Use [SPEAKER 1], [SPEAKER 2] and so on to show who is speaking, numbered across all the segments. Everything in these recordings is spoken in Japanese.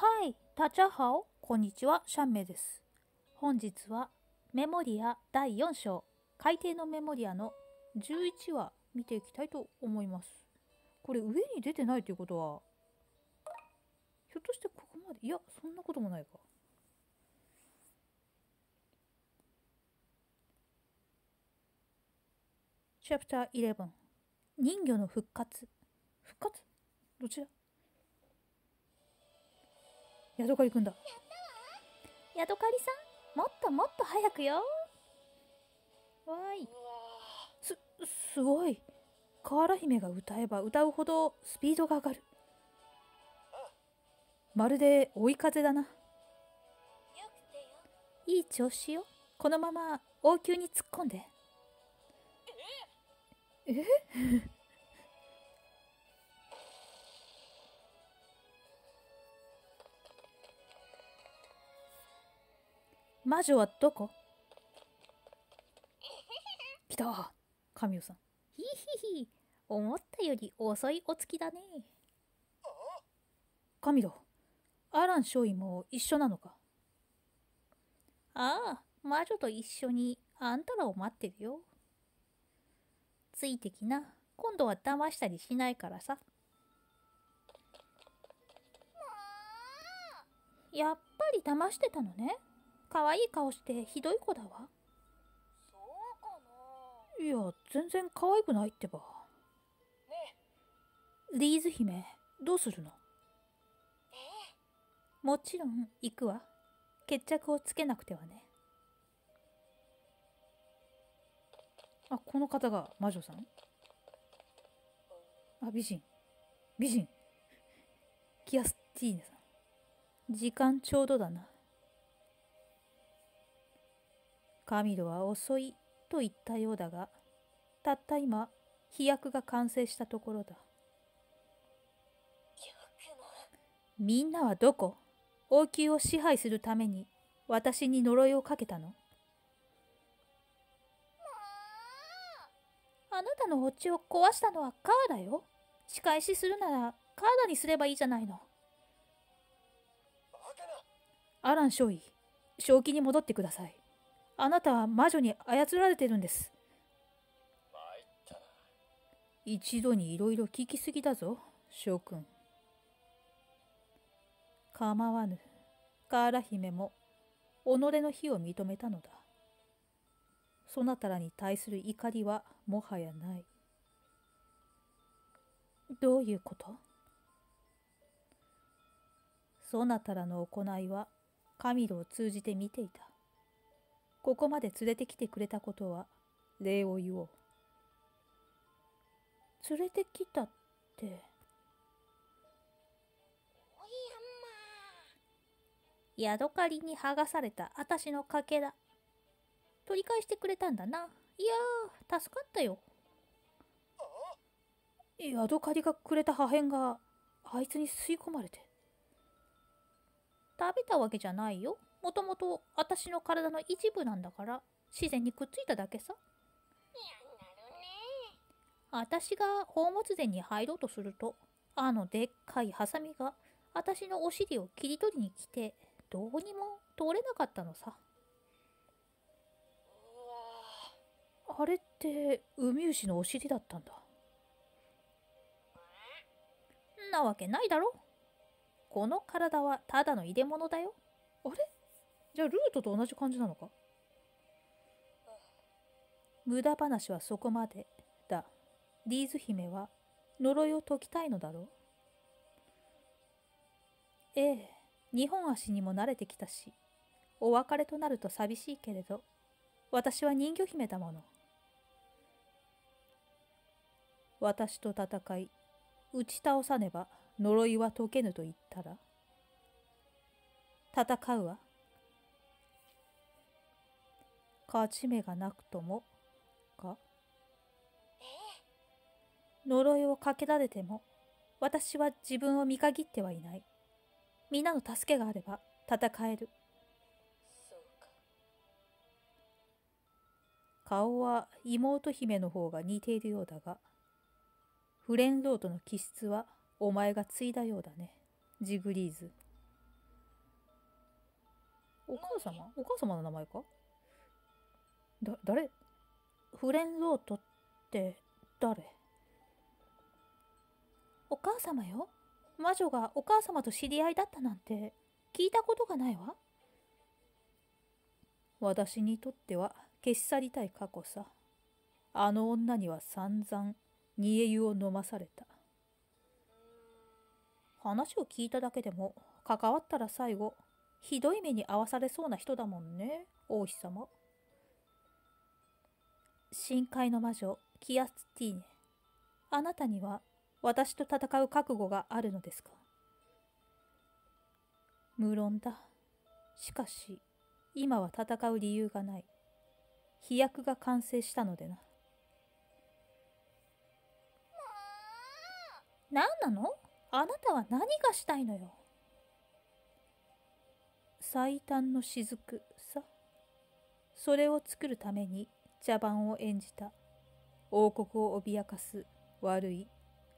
[SPEAKER 1] はい、ダチャハオ、こんにちは、シャンメイです。本日はメモリア第4章、海底のメモリアの11話見ていきたいと思います。これ上に出てないということは、ひょっとしてここまで、いや、そんなこともないか。チャプター11人魚の復活復活？どちら？ヤドカリくんだ。ヤドカリさん。もっともっと早くよ。わーい。すすごい。カーラ姫が歌えば歌うほどスピードが上がる。まるで追い風だな。いい調子よ。このまま王宮に突っ込んで。え？魔女はどこ？来た。神代さん。ひひひ思ったより遅いお月だね。神代アラン少尉も一緒なのか？ああ魔女と一緒にあんたらを待ってるよ。ついてきな。今度は騙したりしないからさ。やっぱり騙してたのね可愛い顔してひどい子だわ。
[SPEAKER 2] そうか
[SPEAKER 1] いや全然可愛くないってば。
[SPEAKER 2] なね
[SPEAKER 1] リーズ姫どうするの？
[SPEAKER 2] え
[SPEAKER 1] もちろん行くわ。決着をつけなくてはね。あこの方が魔女さん。あ美人。美人。キアスティーネさん。時間ちょうどだなカミロは遅いと言ったようだがたった今飛躍が完成したところだ。みんなはどこ？王宮を支配するために私に呪いをかけたの？あなたのお家を壊したのはカーだよ。仕返しするならカーダにすればいいじゃないの。アラン少尉正気に戻ってください。あなたは魔女に操られてるんです。一度にいろいろ聞きすぎだぞ将軍構わぬ。カーラ姫も己の非を認めたのだ。そなたらに対する怒りはもはやない。どういうこと？そなたらの行いはカミロを通じて見ていたここまで連れてきてくれたことは礼を言おう。連れてきたって。ヤドカリに剥がされたあたしのかけら取り返してくれたんだな。いやー助かったよ。ヤドカリがくれた破片があいつに吸い込まれて。食べたわけじゃないよもともとあたしの体の一部なんだから自然にくっついただけさ。あたしが宝物殿に入ろうとするとあのでっかいハサミがあたしのお尻を切り取りに来てどうにも通れなかったのさ。あれってウミウシのお尻だったんだ。んなわけないだろ。この体はただの入れ物だよ。あれ？じゃあルートと同じ感じなのか？無駄話はそこまでだ。リーズ姫は呪いを解きたいのだろう。ええ二本足にも慣れてきたしお別れとなると寂しいけれど私は人魚姫だもの。私と戦い打ち倒さねば呪いは解けぬと言ったら戦うわ勝ち目がなくとも？か？呪いをかけられても私は自分を見限ってはいない。みんなの助けがあれば戦える。顔は妹姫の方が似ているようだがフレンロードの気質はお前が継いだようだね。ジグリーズ。お母様？お母様の名前か？だ、誰？フレンロートって誰？お母様よ。魔女がお母様と知り合いだったなんて聞いたことがないわ。私にとっては消し去りたい過去さ。あの女には散々煮え湯を飲まされた。話を聞いただけでも関わったら最後ひどい目に遭わされそうな人だもんね王妃様深海の魔女キアスティーネ。あなたには私と戦う覚悟があるのですか？無論だ。しかし今は戦う理由がない。飛躍が完成したのでな。何なの？あなたは何がしたいのよ？最短の雫さ。それを作るために茶番を演じた。王国を脅かす悪い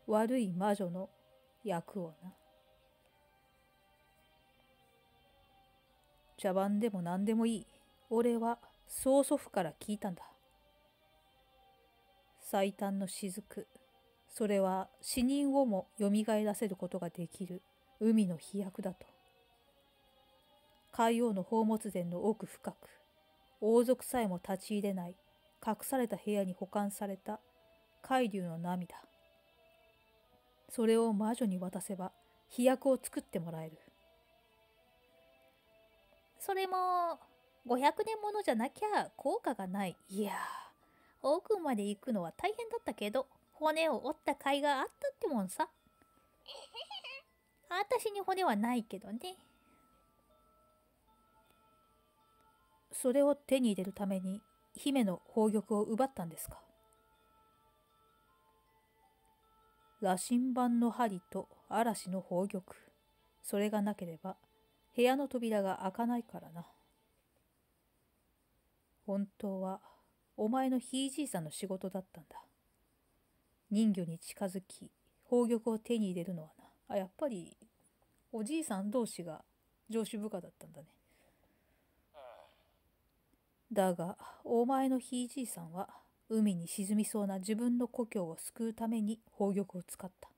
[SPEAKER 1] 悪い魔女の役をな。茶番でも何でもいい。俺は曽祖父から聞いたんだ。最短の雫。それは死人をもよみがえらせることができる。海の飛躍だと。海王の宝物殿の奥深く。王族さえも立ち入れない。隠された部屋に保管された。海流の涙。それを魔女に渡せば飛躍を作ってもらえる。それも500年ものじゃなきゃ効果がない。いや奥まで行くのは大変だったけど骨を折った甲斐があったってもんさ。私に骨はないけどね。それを手に入れるために姫の宝玉を奪ったんですか？羅針盤の針と嵐の宝玉。それがなければ部屋の扉が開かないからな。本当はお前のひいじいさんの仕事だったんだ。人魚に近づき宝玉を手に入れるのはな。あやっぱりおじいさん同士が上司部下だったんだね。だがお前のひいじいさんは海に沈みそうな自分の故郷を救うために宝玉を使った。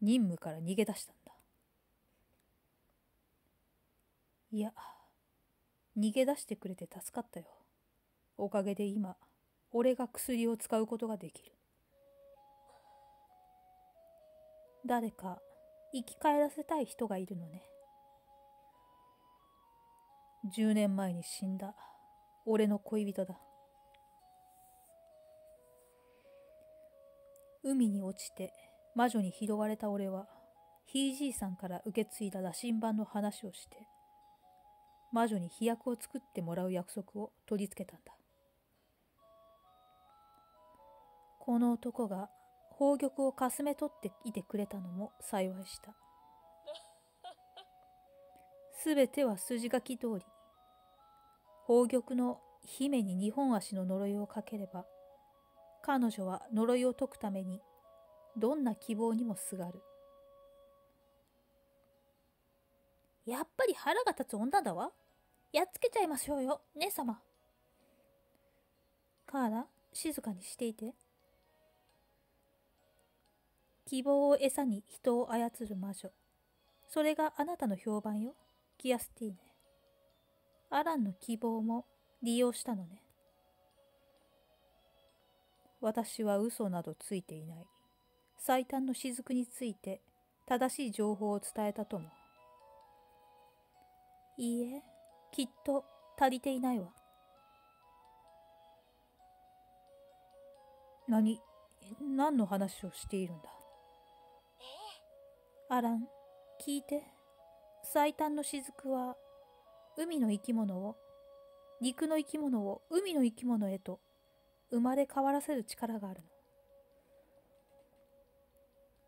[SPEAKER 1] 任務から逃げ出したんだ。いや逃げ出してくれて助かったよ。おかげで今俺が薬を使うことができる。誰か生き返らせたい人がいるのね。10年前に死んだ。俺の恋人だ。海に落ちて魔女に拾われた俺はひいじいさんから受け継いだ羅針盤の話をして魔女に飛躍を作ってもらう約束を取り付けたんだ。この男が宝玉をかすめ取っていてくれたのも幸いした。すべては筋書き通り宝玉の姫に二本足の呪いをかければ彼女は呪いを解くためにどんな希望にもすがる。やっぱり腹が立つ女だわ。やっつけちゃいましょうよ姉様。カーラ静かにしていて。希望を餌に人を操る魔女。それがあなたの評判よキアスティーネ。アランの希望も利用したのね。私は嘘などついていない。最短の雫について正しい情報を伝えたとも。いいえきっと足りていないわ。何何の話をしているんだ？アラン聞いて。最短の雫は海の生き物を陸の生き物を海の生き物へと生まれ変わらせる力があるの。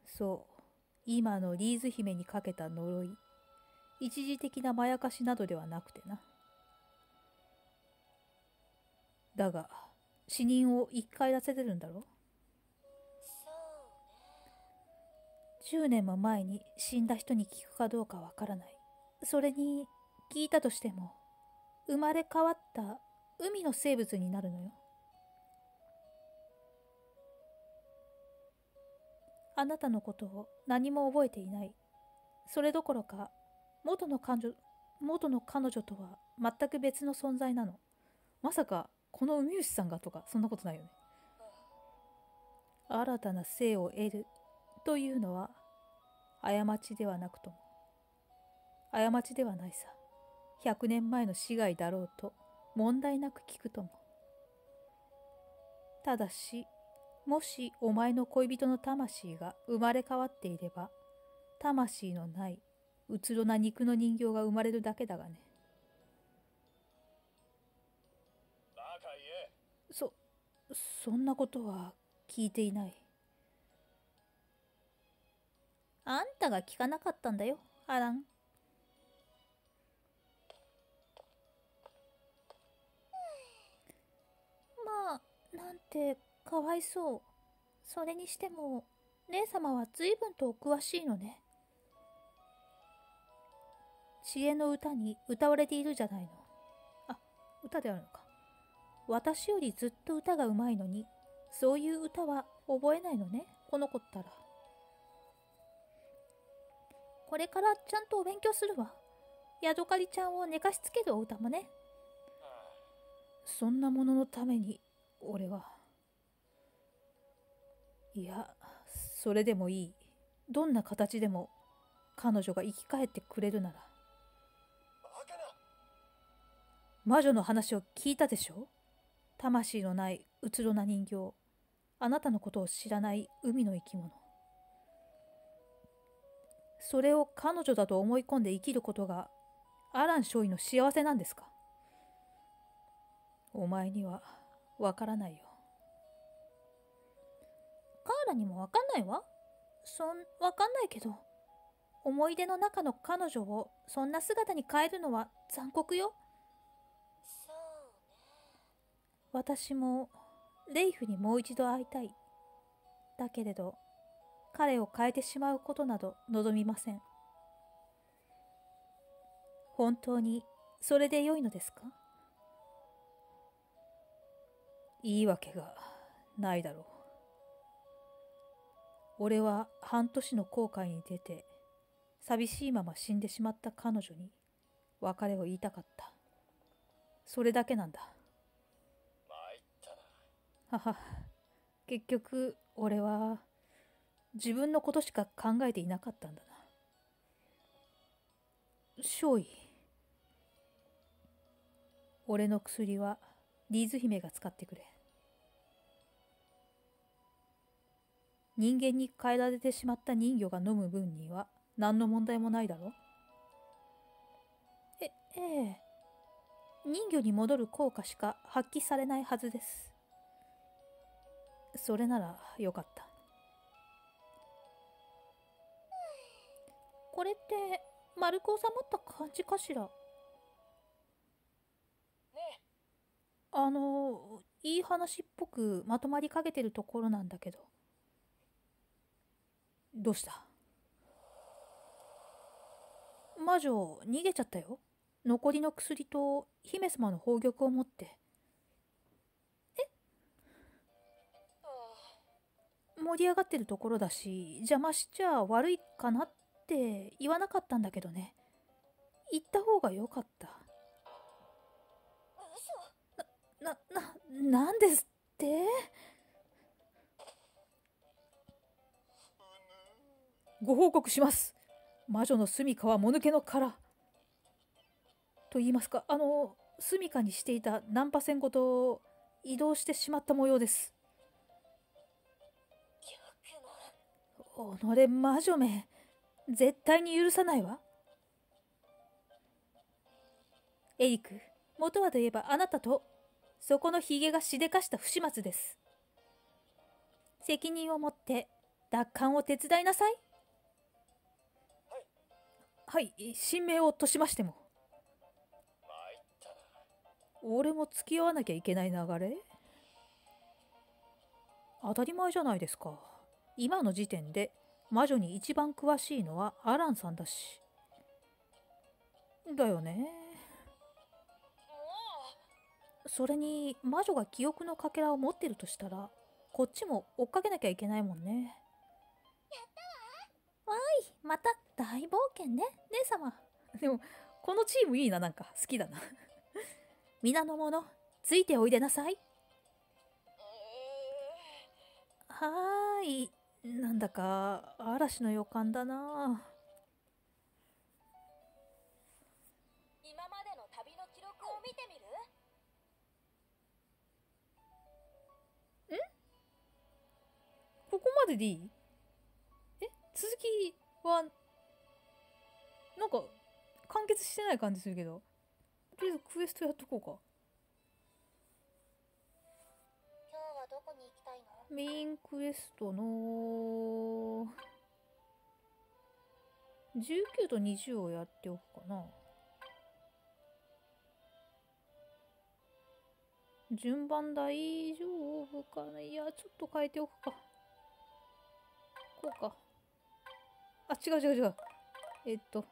[SPEAKER 1] そう。今のリーズ姫にかけた呪い一時的なまやかしなどではなくてな。だが死人を生き返らせてるんだろ10年も前に死んだ人に聞くかどうかわからない。それに聞いたとしても生まれ変わった海の生物になるのよ。あなたのことを何も覚えていない。それどころか、元の彼女、元の彼女とは全く別の存在なの。まさか、この海牛さんがとか、そんなことないよね。新たな生を得るというのは、過ちではなくとも。過ちではないさ。100年前の死骸だろうと、問題なく聞くとも。ただし、もしお前の恋人の魂が生まれ変わっていれば、魂のないうつろな肉の人形が生まれるだけだがね。
[SPEAKER 2] バカ言え
[SPEAKER 1] そ、そんなことは聞いていない。あんたが聞かなかったんだよ、アラン。なんてかわいそう。それにしても、姉様は随分とお詳しいのね。知恵の歌に歌われているじゃないの。あ、歌であるのか。私よりずっと歌がうまいのに、そういう歌は覚えないのね、この子ったら。これからちゃんとお勉強するわ。ヤドカリちゃんを寝かしつけるお歌もね。そんなもののために、俺は。いや、それでもいい。どんな形でも、彼女が生き返ってくれるなら。魔女の話を聞いたでしょ？魂のないうつろな人形。あなたのことを知らない海の生き物。それを彼女だと思い込んで生きることがアラン少尉の幸せなんですか？お前にはわからないよ。カーラにもわかんないわ。そん、わかんないけど。思い出の中の彼女をそんな姿に変えるのは残酷よ。
[SPEAKER 2] そう
[SPEAKER 1] 私もレイフにもう一度会いたい。だけれど、彼を変えてしまうことなど望みません。本当にそれで良いのですか？いいわけがないだろう。俺は半年の後悔に出て、寂しいまま死んでしまった彼女に別れを言いたかった。それだけなんだ。はは、結局俺は自分のことしか考えていなかったんだな。少尉。俺の薬はリーズ姫が使ってくれ。人間に変えられてしまった人魚が飲む分には何の問題もないだろえ、ええ。人魚に戻る効果しか発揮されないはずです。それならよかった。これって丸く収まった感じかしら？あの、いい話っぽくまとまりかけてるところなんだけど。どうした？魔女、逃げちゃったよ。残りの薬と姫様の宝玉を持って。
[SPEAKER 2] あ
[SPEAKER 1] 盛り上がってるところだし、邪魔しちゃ悪いかなって言わなかったんだけどね。言った方がよかった。な、な、なんですって？ご報告します。魔女の住処はもぬけの殻。と言いますか、あの、住処にしていたナンパ船ごと移動してしまった模様です。
[SPEAKER 2] 逆の
[SPEAKER 1] 己魔女め、絶対に許さないわ。エリク、元はといえばあなたと、そこのヒゲがしでかした不始末です。責任を持って奪還を手伝いなさい。はい、神明を落としましても。俺も付き合わなきゃいけない流れ？当たり前じゃないですか。今の時点で魔女に一番詳しいのはアランさんだし。だよね。それに魔女が記憶のかけらを持ってるとしたらこっちも追っかけなきゃいけないもんね。やったわ。わいまた大冒険ね。姉様。でもこのチームいいな。なんか好きだな。皆の者ついておいでなさい。はーい。なんだか嵐の予感だな。
[SPEAKER 2] 今まで
[SPEAKER 1] でいい？え？続きはなんか完結してない感じするけど。とりあえずクエストやっとこうか。
[SPEAKER 2] 今日はどこに行きたいの？
[SPEAKER 1] メインクエストの19と20をやっておくかな。順番大丈夫かな？いやちょっと変えておくかこうか。あ違う違う違う。えっと。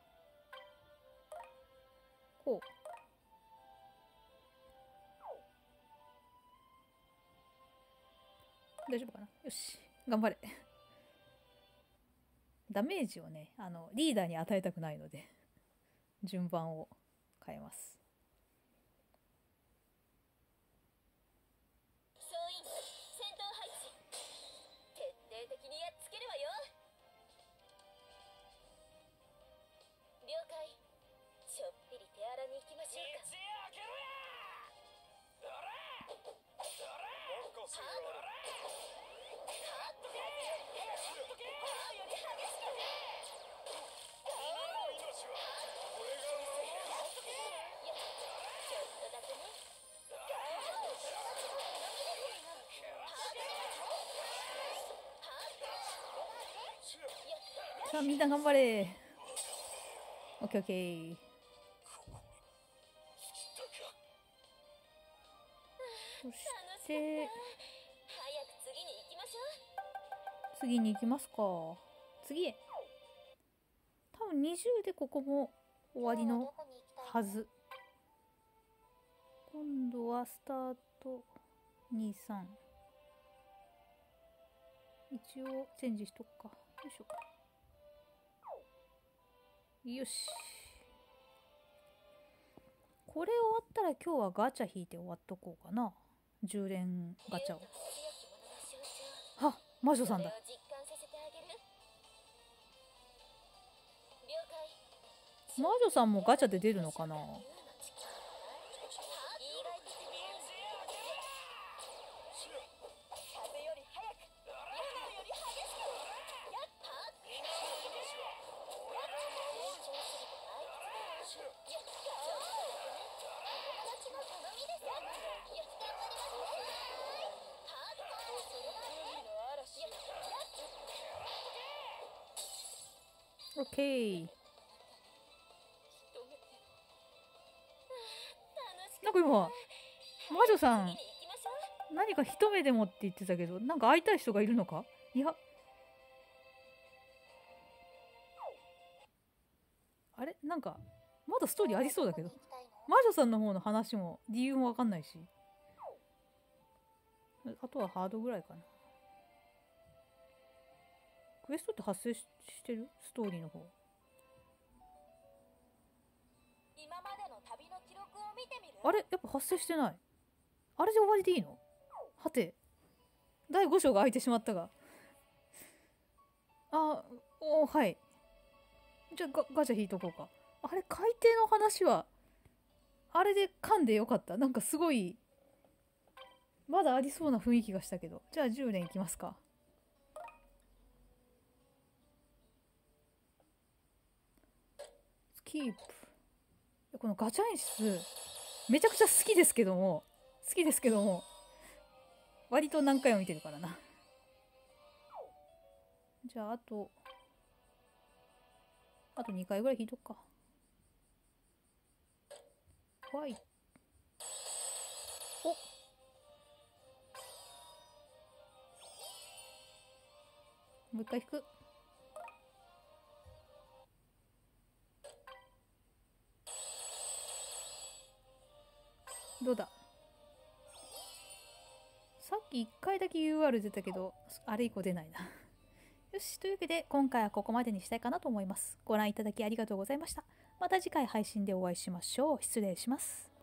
[SPEAKER 1] こう。大丈夫かな？よし。頑張れ。ダメージをねあのリーダーに与えたくないので順番を変えます。さあみんな頑張れ。オッケーオッケー。
[SPEAKER 2] 次に行きま
[SPEAKER 1] すか。次へ。多分20でここも終わりのはず。今度はスタート。23一応チェンジしとくか。よいしょよし。これ終わったら今日はガチャ引いて終わっとこうかな。10連ガチャを。魔女さんだ。魔女さんもガチャで出るのかな？
[SPEAKER 2] っ
[SPEAKER 1] オッケーなんか今魔女さん何か一目でもって言ってたけどなんか会いたい人がいるのか？いや。あれ？なんかまだストーリーありそうだけど。魔女さんの方の話も理由もわかんないし。あとはハードぐらいかなクエストって発生ししてる？ストーリーの方。
[SPEAKER 2] 今までの旅の記録を見てみる？
[SPEAKER 1] あれ？やっぱ発生してない。あれで終わりでいいの？はて。第5章が空いてしまったが。あおはい。じゃあガガチャ引いとこうか。あれ海底の話はあれで噛んでよかった。なんかすごいまだありそうな雰囲気がしたけど。じゃあ10連いきますかキープ。このガチャ演出めちゃくちゃ好きですけども好きですけども割と何回も見てるからな。じゃああとあと2回ぐらい引いとくか。わい。お。もう一回引く。どうだ？さっき1回だけ UR 出たけど、あれ以降出ないな よし、というわけで今回はここまでにしたいかなと思います。ご覧いただきありがとうございました。また次回配信でお会いしましょう。失礼します。